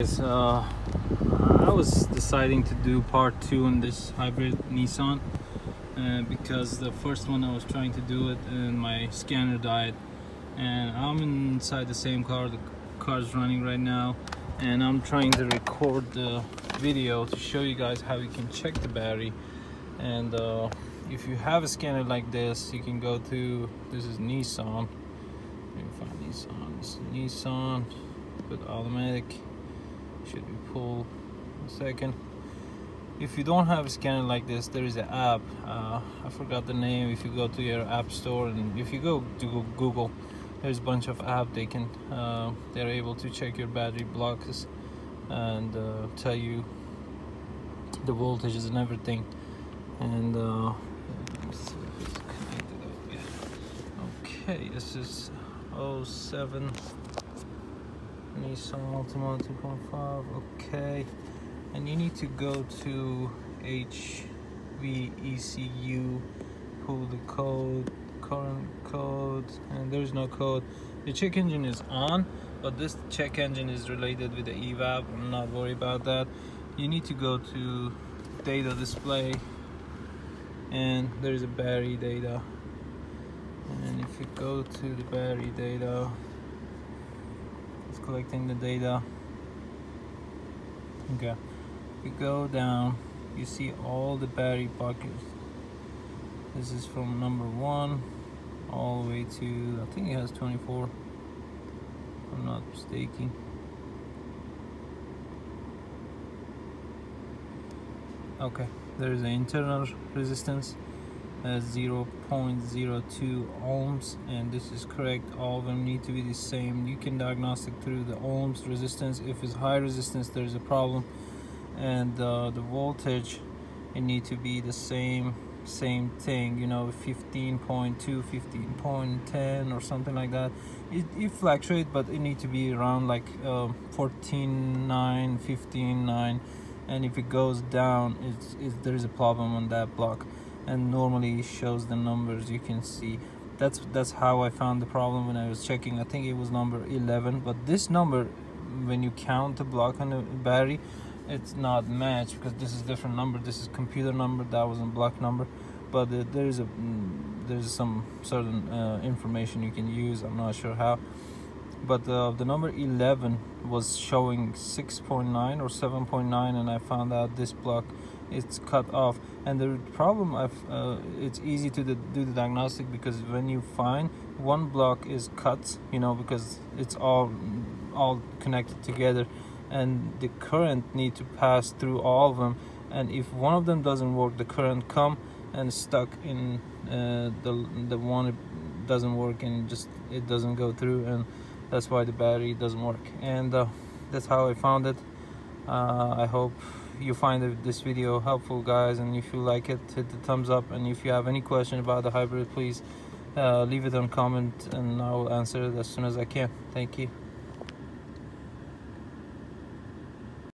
uh, I was deciding to do part two on this hybrid Nissan uh, because the first one I was trying to do it and my scanner died and I'm inside the same car the car's running right now and I'm trying to record the video to show you guys how you can check the battery and uh, if you have a scanner like this you can go to this is Nissan. Find Nissan. Is Nissan put automatic should we pull a second. If you don't have a scanner like this there is an app. Uh, I forgot the name. If you go to your app store and if you go to Google there's a bunch of app. They can uh, they're able to check your battery blocks and uh, tell you the voltages and everything. And uh, okay this is 07 Nissan Altima 2.5 okay. And you need to go to HVECU pull the code current code and there's no code. The check engine is on but this check engine is related with the evap I'm not worried about that. You need to go to data display and there's a battery data. And if you go to the battery data it's collecting the data. Okay. You go down. You see all the battery pockets. This is from number one all the way to I think it has 24 I'm not mistaken. Okay. There is an internal resistance 0.02 ohms and this is correct. All of them need to be the same. You can diagnostic through the ohms resistance. If it's high resistance there's a problem. And uh, the voltage it need to be the same same thing you know 15.2 15.10 or something like that. It, it fluctuates but it need to be around like uh, 14 9 15 9 and if it goes down it's, it's there's a problem on that block and normally shows the numbers you can see. That's that's how I found the problem when I was checking. I think it was number 11 but this number when you count the block on the battery it's not matched because this is different number. This is computer number that was a block number. But uh, there's a mm, there's some certain uh, information you can use. I'm not sure how. But uh, the number 11 was showing 6.9 or 7.9 and I found out this block it's cut off. And the problem I've, uh, it's easy to do the diagnostic because when you find one block is cut you know because it's all all connected together and the current need to pass through all of them. And if one of them doesn't work the current come and stuck in uh, the the one doesn't work and just it doesn't go through and that's why the battery doesn't work. And uh, that's how I found it. Uh, I hope you find this video helpful guys and if you like it hit the thumbs up. And if you have any question about the hybrid please uh, leave it on comment and I'll answer it as soon as I can. Thank you